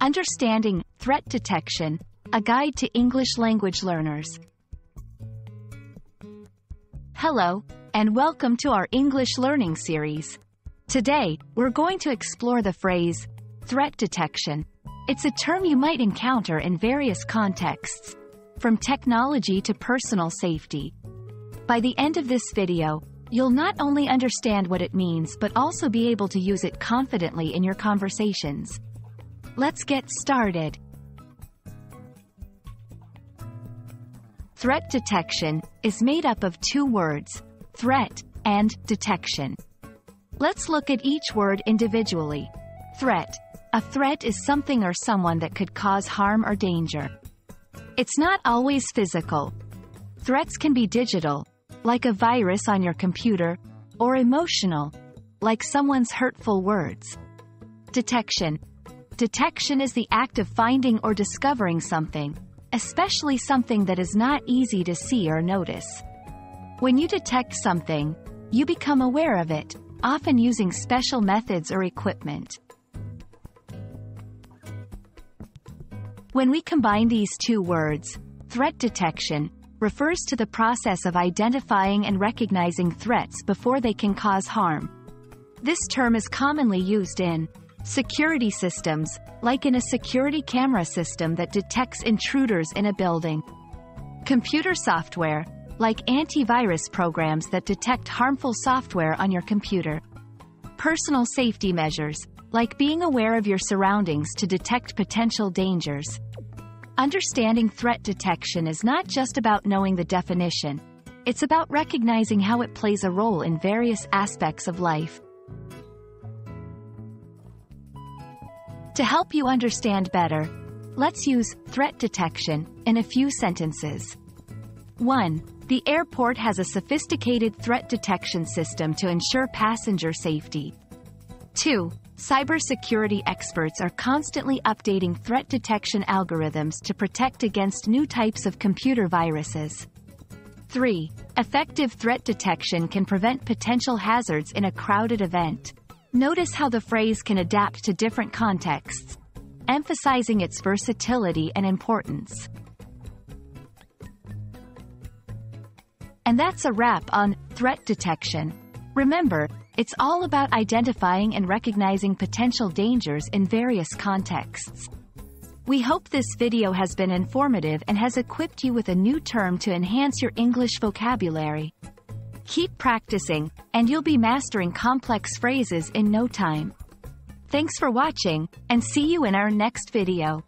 Understanding Threat Detection, a guide to English language learners. Hello, and welcome to our English learning series. Today, we're going to explore the phrase threat detection. It's a term you might encounter in various contexts, from technology to personal safety. By the end of this video, you'll not only understand what it means but also be able to use it confidently in your conversations. Let's get started. Threat detection is made up of two words, threat and detection. Let's look at each word individually. Threat. A threat is something or someone that could cause harm or danger. It's not always physical. Threats can be digital, like a virus on your computer, or emotional, like someone's hurtful words. Detection. Detection is the act of finding or discovering something, especially something that is not easy to see or notice. When you detect something, you become aware of it, often using special methods or equipment. When we combine these two words, threat detection refers to the process of identifying and recognizing threats before they can cause harm. This term is commonly used in security systems, like in a security camera system that detects intruders in a building. Computer software, like antivirus programs that detect harmful software on your computer. Personal safety measures, like being aware of your surroundings to detect potential dangers. Understanding threat detection is not just about knowing the definition. It's about recognizing how it plays a role in various aspects of life. To help you understand better, let's use threat detection in a few sentences. 1. The airport has a sophisticated threat detection system to ensure passenger safety. 2. Cybersecurity experts are constantly updating threat detection algorithms to protect against new types of computer viruses. 3. Effective threat detection can prevent potential hazards in a crowded event. Notice how the phrase can adapt to different contexts, emphasizing its versatility and importance. And that's a wrap on threat detection. Remember, it's all about identifying and recognizing potential dangers in various contexts. We hope this video has been informative and has equipped you with a new term to enhance your English vocabulary. Keep practicing, and you'll be mastering complex phrases in no time. Thanks for watching, and see you in our next video.